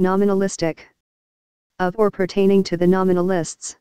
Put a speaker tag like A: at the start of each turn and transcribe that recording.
A: Nominalistic. Of or pertaining to the nominalists.